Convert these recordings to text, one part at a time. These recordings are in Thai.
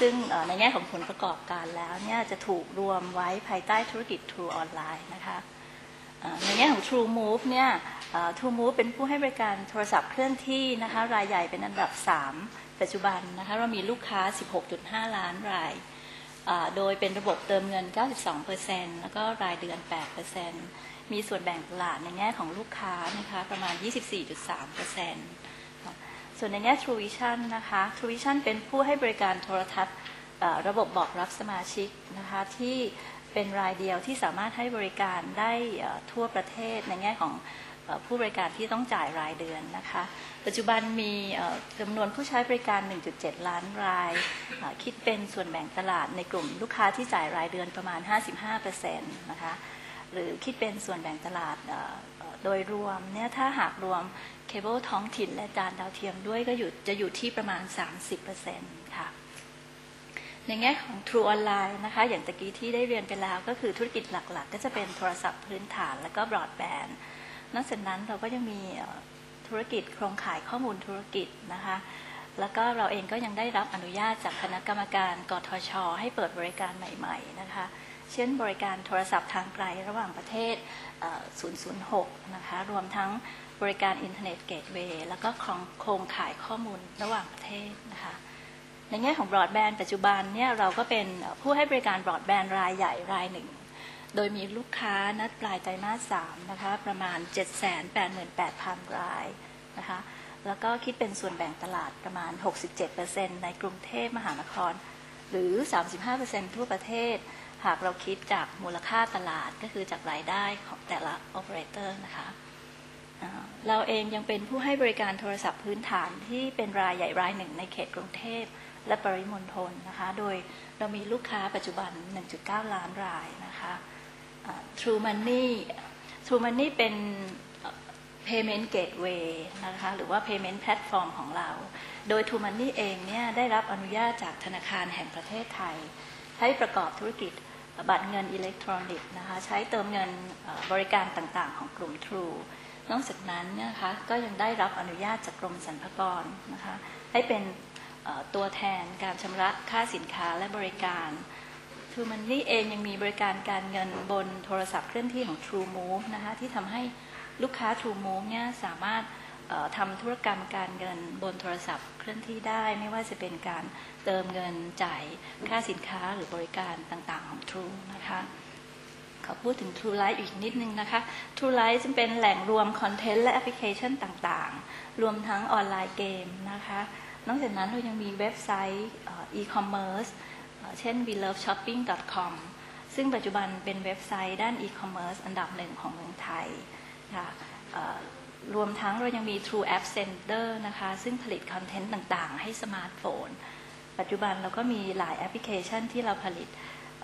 ซึ่งในแง่ของผลประกอบการแล้วเนี่ยจะถูกรวมไว้ภายใต้ธุรกิจ True Online นะคะในแง่ของ True Move เนี่ย True Move เป็นผู้ให้บริการโทรศัพท์เคลื่อนที่นะคะรายใหญ่เป็นอันดับ 3 ปัจจุบันนะคะเรามีลูกค้า 16.5 ล้านราย โดยเป็นระบบเติมเงิน 92%แล้วก็รายเดือน 8%มีส่วนแบ่งตลาดในแง่ของลูกค้านะคะประมาณ 24.3% ส่วนในแง่ True Vision นะคะ True Vision เป็นผู้ให้บริการโทรทัศน์ระบบบอกรับสมาชิกนะคะที่เป็นรายเดียวที่สามารถให้บริการได้ทั่วประเทศในแง่ของผู้บริการที่ต้องจ่ายรายเดือนนะคะ ปัจจุบันมีจำนวนผู้ใช้บริการ 1.7 ล้านราย คิดเป็นส่วนแบ่งตลาดในกลุ่มลูกค้าที่จ่ายรายเดือนประมาณ 55%นะคะ หรือคิดเป็นส่วนแบ่งตลาด โดยรวมเนี่ยถ้าหากรวมเคเบิลท้องถิ่นและจานดาวเทียมด้วยก็อยู่จะอยู่ที่ประมาณ 30%ค่ะ ในแง่ของ True Online นะคะ อย่างตะกี้ที่ได้เรียนไปแล้วก็คือธุรกิจหลักๆ ก็จะเป็นโทรศัพท์พื้นฐานและก็บรอดแบนด์นอกจากนั้นเราก็ยังมีธุรกิจโครงข่ายข้อมูลธุรกิจนะคะแล้วก็เราเองก็ยังได้รับอนุญาตจากคณะกรรมการกทช ให้เปิดบริการใหม่ ๆ นะคะ เช่นบริการโทรศัพท์ทางไกลระหว่างประเทศ 006 นะคะ รวมทั้งบริการอินเทอร์เน็ต gateway แล้วก็โครงข่ายข้อมูลระหว่างประเทศนะคะ ในแง่ของบรอดแบนด์ปัจจุบันเนี่ยเราก็เป็นผู้ให้บริการบรอดแบนด์รายใหญ่รายหนึ่ง โดยมีลูกค้านัดปลายไตรมาสสามนะคะ ประมาณ 788,000 รายนะคะ แล้วก็คิดเป็นส่วนแบ่งตลาดประมาณ 67%ในกรุงเทพมหานคร หรือ 35%ทั่วประเทศ หากเราคิดจากมูลค่าตลาดก็คือจากรายได้ของแต่ละโอเปอเรเตอร์นะคะเราเองยังเป็นผู้ให้บริการโทรศัพท์พื้นฐานที่เป็นรายใหญ่รายหนึ่งในเขตกรุงเทพและปริมณฑลนะคะ โดยเรามีลูกค้าปัจจุบัน 1.9 ล้านรายนะคะ True Money True Money เป็น Payment Gateway นะคะ หรือว่า Payment Platform ของเรา โดย True Money เองเนี่ยได้รับอนุญาตจากธนาคารแห่งประเทศไทย ให้ประกอบธุรกิจ บัตรเงินอิเล็กทรอนิกส์นะคะใช้เติมเงินบริการต่างๆ ของกลุ่ม True นอกจากนั้นนะคะก็ยังได้รับอนุญาตจากกรมสรรพากรนะคะให้เป็นตัวแทนการชำระค่าสินค้าและบริการ True Money เองยังมีบริการการเงินบนโทรศัพท์เคลื่อนที่ของ True Move นะคะที่ทำให้ลูกค้า True Move เนี่ยสามารถ ทำธุรกรรมการเงินบนโทรศัพท์เคลื่อนที่ได้ ไม่ว่าจะเป็นการเติมเงินจ่ายค่าสินค้าหรือบริการต่างๆของ True นะคะขอพูดถึง True Life อีกนิดนึงนะคะ True Life จึงเป็นแหล่งรวม content และแอปพลิเคชันต่างๆ รวมทั้ง online game นะคะ นอกจากนั้นเรายังมีเว็บไซต์อีคอมเมิร์ซเช่น weloveshopping.com ซึ่งปัจจุบันเป็นเว็บไซต์ด้านอีคอมเมิร์ซอันดับหนึ่งของเมืองไทย รวมทั้งเรายังมี True App Center นะคะ ซึ่งผลิต content ต่างๆ ให้สมาร์ทโฟน ปัจจุบันเราก็มีหลายแอปพลิเคชันที่เราผลิต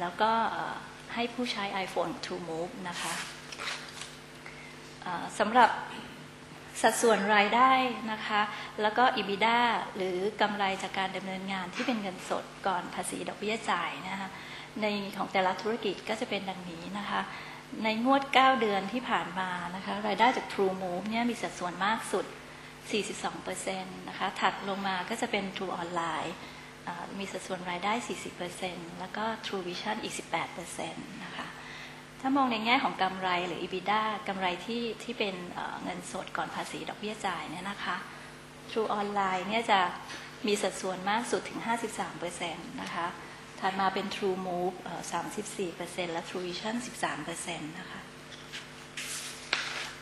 แล้วก็ให้ผู้ใช้ iPhone True Move นะคะสำหรับสัดส่วนรายได้นะคะ แล้วก็ EBITDA หรือกำไรจากการดำเนินงานที่เป็นเงินสดก่อนภาษีดอกเบี้ยจ่ายนะคะในของแต่ละธุรกิจก็จะเป็นดังนี้นะคะ ในงวด 9 เดือนที่ผ่านมานะคะรายได้จาก True Move เนี่ยมีสัดส่วนมากสุด 42%นะคะถัดลงมาก็จะเป็น True Online มีสัดส่วนรายได้ 40%แล้วก็ True Vision อีก 18%นะคะถ้ามองในแง่ของกำไรหรือ EBITDA กำไรที่ที่เป็นเอ่อเงินสดก่อนภาษีดอกเบี้ยจ่ายเนี่ยนะคะ True Online เนี่ยจะมีสัดส่วนมากสุดถึง 53%นะคะ ถัดมาเป็น True Move เอ่อ34%และ True Vision 13%นะคะ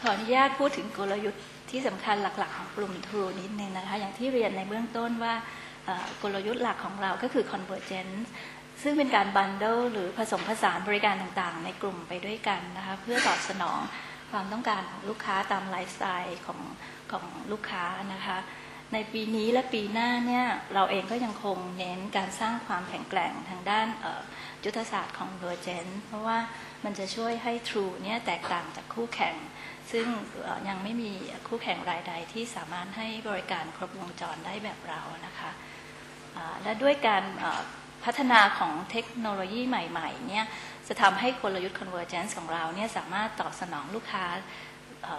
ขออนุญาตพูดถึงกลยุทธ์ที่สำคัญหลัก ๆ ของกลุ่ม True นิดนึงนะคะ อย่างที่เรียนในเบื้องต้นว่ากลยุทธ์หลักของเราก็คือ Convergence ซึ่งเป็นการบันเดิลหรือผสมผสานบริการต่างๆ ในกลุ่มไปด้วยกันนะคะ เพื่อตอบสนองความต้องการของลูกค้าตามไลฟ์สไตล์ของของลูกค้านะคะ ในปีนี้และปีหน้าเนี่ยเราเองก็ยังคงเน้นการสร้างความแข็งแกร่งทางด้านยุทธศาสตร์ของ v e r g e n เพราะว่ามันจะช่วยให้ True เนี่ยแตกต่างจากคู่แข่ง ซึ่งยังไม่มีคู่แข่งรายใดที่สามารถให้บริการครบวงจรได้แบบเรานะคะและด้วยการพัฒนาของเทคโนโลยีใหม่ ๆ เนี่ยจะทำให้กลยุทธ์ convergence ของเราเนี่ยสามารถตอบสนองลูกค้า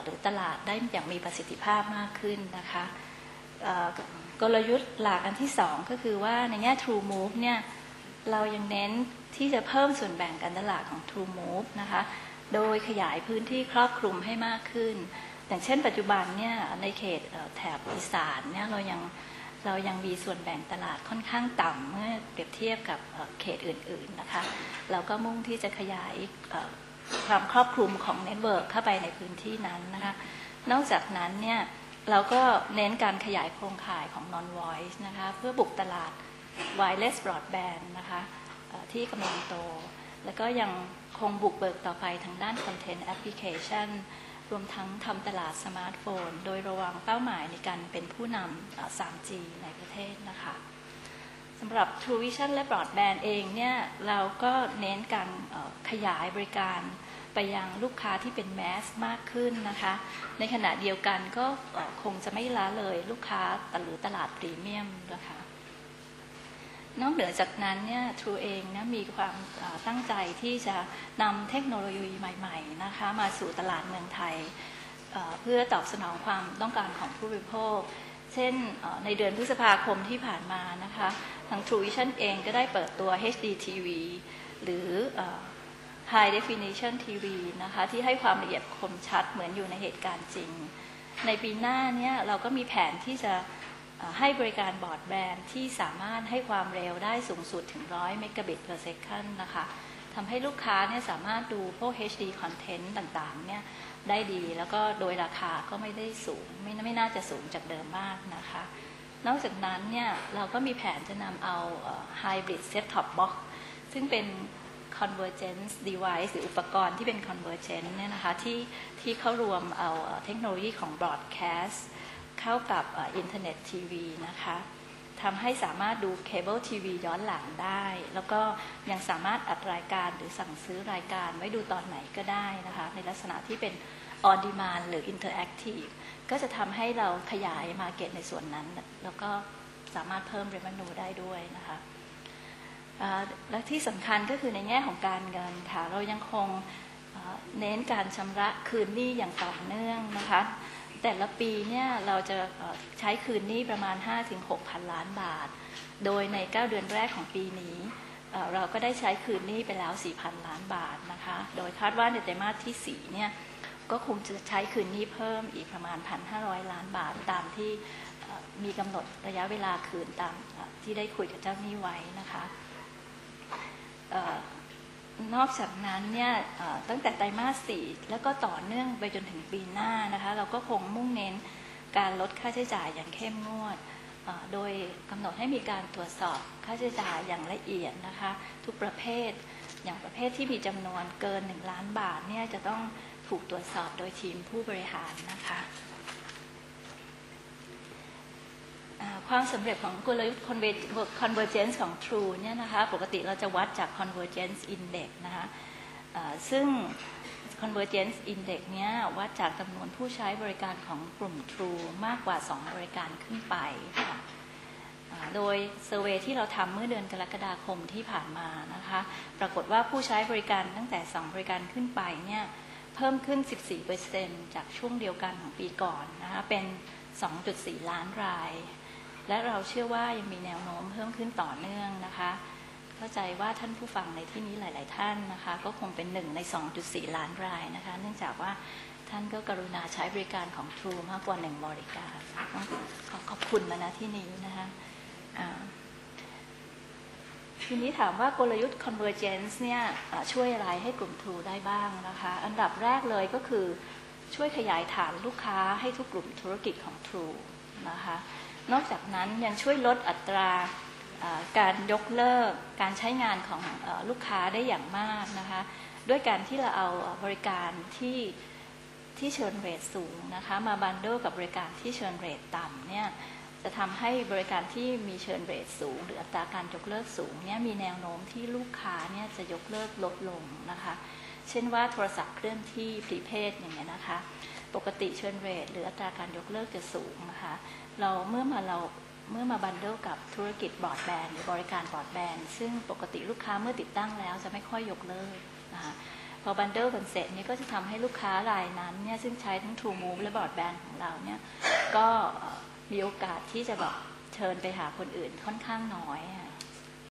หรือตลาดได้อย่างมีประสิทธิภาพมากขึ้นนะคะ กลยุทธ์หลักอันที่สองก็คือว่าในแง่ True Move เนี่ยเรายังเน้นที่จะเพิ่มส่วนแบ่งการตลาดของ True Move นะคะ โดยขยายพื้นที่ครอบคลุมให้มากขึ้น อย่างเช่น ปัจจุบันเนี่ยในเขตแถบอีสานเนี่ยเรายังเรายังมีส่วนแบ่งตลาดค่อนข้างต่ำเมื่อเปรียบเทียบกับเขตอื่นๆนะคะ เราก็มุ่งที่จะขยายความครอบคลุมของ network เข้าไปในพื้นที่นั้นนะคะ นอกจากนั้นเนี่ย เราก็เน้นการขยายโครงข่ายของ non voice นะคะเพื่อบุกตลาด wireless broadband นะคะที่กำลังโต แล้วก็ยังคงบุกเบิกต่อไปทางด้าน content application รวมทั้งทำตลาดสมาร์ทโฟน โดยเราวางเป้าหมายในการเป็นผู้นำ 3G ในประเทศนะคะสำหรับ TrueVisions และ Broadband เองเนี่ยเราก็เน้นการขยายบริการ ไปยังลูกค้าที่เป็นแมสมากขึ้นนะคะ ในขณะเดียวกันก็คงจะไม่ละเลยลูกค้าหรือตลาดพรีเมียมนะคะนอกเหนือจากนั้นเนี่ย True เองนะมีความตั้งใจที่จะนำเทคโนโลยีใหม่ๆนะคะมาสู่ตลาดเมืองไทย เพื่อตอบสนองความต้องการของผู้บริโภค เช่นในเดือนพฤษภาคมที่ผ่านมานะคะ ทาง True Vision เองก็ได้เปิดตัว HD TV หรือ High Definition TV นะคะที่ให้ความละเอียดคมชัดเหมือนอยู่ในเหตุการณ์จริง ในปีหน้าเนี่ยเราก็มีแผนที่จะให้บริการบอร์ดแบนด์ที่สามารถให้ความเร็วได้สูงสุดถึง 100 เมกะบิต per second นะคะทำให้ลูกค้าเนี่ยสามารถดูพวก HD content ต่างๆเนี่ยได้ดีแล้วก็โดยราคาก็ไม่ได้สูง ไม่ไม่น่าจะสูงจากเดิมมากนะคะ นอกจากนั้นเนี่ยเราก็มีแผนจะนำเอา hybrid set top box ซึ่งเป็น convergence device หรืออุปกรณ์ที่เป็น convergence เนี่ยนะคะที่ที่เข้ารวมเอาเทคโนโลยีของ broadcast เข้ากับอินเทอร์เน็ตทีวีนะคะทำให้สามารถดูเคเบิลทีวีย้อนหลังได้ แล้วก็ยังสามารถอัดรายการหรือสั่งซื้อรายการไว้ดูตอนไหนก็ได้นะคะในลักษณะที่เป็น on demand หรือ interactive ก็จะทำให้เราขยายมาเก็ตในส่วนนั้น แล้วก็สามารถเพิ่ม revenue ได้ด้วยนะคะ และที่สำคัญก็คือในแง่ของการเงินค่ะเรายังคงเน้นการชำระคืนหนี้อย่างต่อเนื่องนะคะ แต่ละปีเนี่ยเราจะใช้คืนหนี้ประมาณ 5-6พันล้านบาท โดยใน 9 เดือนแรกของปีนี้ เราก็ได้ใช้คืนหนี้ไปแล้ว 4,000 ล้านบาทนะคะ โดยคาดว่าในไตรมาสที่4เนี่ยก็คงจะใช้คืนหนี้เพิ่มอีกประมาณ 1,500 ล้านบาทตามที่มีกำหนดระยะเวลาคืนตามที่ได้คุยกับเจ้าหนี้ไว้นะคะ นอกจากนั้นเนี่ยตั้งแต่ไตรมาสสี่แล้วก็ต่อเนื่องไปจนถึงปีหน้านะคะเราก็คงมุ่งเน้นการลดค่าใช้จ่ายอย่างเข้มงวด โดยกำหนดให้มีการตรวจสอบค่าใช้จ่ายอย่างละเอียดนะคะทุกประเภทอย่างประเภทที่มีจำนวนเกิน 1 ล้านบาทเนี่ยจะต้องถูกตรวจสอบโดยทีมผู้บริหารนะคะ ความสำเร็จของกลยุทธ์ convergence ของ True เนี่ยนะคะปกติเราจะวัดจาก convergence index นะคะซึ่ง convergence index เนี้ยวัดจากจำนวนผู้ใช้บริการของกลุ่ม True มากกว่า 2 บริการขึ้นไปค่ะโดยเซอร์เวยที่เราทำเมื่อเดือนกรกฎาคมที่ผ่านมานะคะปรากฏว่าผู้ใช้บริการตั้งแต่ 2 บริการขึ้นไปเนี่ยเพิ่มขึ้น 14%จากช่วงเดียวกันของปีก่อนนะคะเป็น 2.4 ล้านราย และเราเชื่อว่ายังมีแนวโน้มเพิ่มขึ้นต่อเนื่องนะคะเข้าใจว่าท่านผู้ฟังในที่นี้หลาย ๆ ท่านนะคะ ก็คงเป็นหนึ่งใน 2.4 ล้านรายนะคะ เนื่องจากว่าท่านก็กรุณาใช้บริการของ True มากกว่าหนึ่งบริการขอขอบคุณมาณที่นี้นะคะทีนี้ถามว่ากลยุทธ์ convergence เนี่ยช่วยอะไรให้กลุ่ม True ได้บ้างนะคะ อันดับแรกเลยก็คือช่วยขยายฐานลูกค้าให้ทุกกลุ่มธุรกิจของ True นะคะ นอกจากนั้นยังช่วยลดอัตราการยกเลิกการใช้งานของลูกค้าได้อย่างมากนะคะด้วยการที่เราเอาบริการที่ที่ churn rate สูงนะคะมา bundle กับบริการที่ churn rate ต่ำเนี่ยจะทำให้บริการที่มี churn rate สูง หรืออัตราการยกเลิกสูงเนี่ยมีแนวโน้มที่ลูกค้าเนี่ยจะยกเลิกลดลงนะคะ เช่นว่าโทรศัพท์เคลื่อนที่ prepaid อย่างเงี้ยนะคะ ปกติ churn rate หรืออัตราการยกเลิกจะสูงนะคะเราเมื่อมาเราเมื่อมา bundle กับธุรกิจบอร์ดแบนด์หรือบริการบอร์ดแบนด์ซึ่งปกติลูกค้าเมื่อติดตั้งแล้วจะไม่ค่อยยกเลิกนะคะพอบันเดิลกันเสร็จเนี่ยก็จะทำให้ลูกค้ารายนั้นเนี่ยซึ่งใช้ทั้ง True Move และบอร์ดแบนด์ของเราเนี่ยก็มีโอกาสที่จะแบบเชิญไปหาคนอื่นค่อนข้างน้อยะ